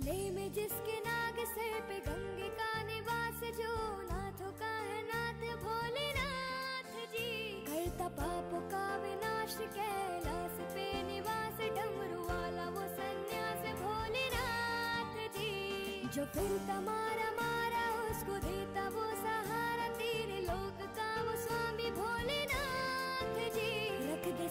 गले में जिसके नाग से पे गंगे का निवास, जो नाथों का है नाथ भोलेनाथ जी। करता पाप का विनाश, कैलाश पे निवास डमरू वाला वो सन्यास भोलेनाथ जी। जो फिरता, मारा मारा, उसको देता वो सहारा तेरे लोग का वो स्वामी भोले नाथ जी। रख दे